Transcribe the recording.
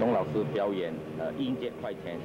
钟老师表演呃音阶快钱。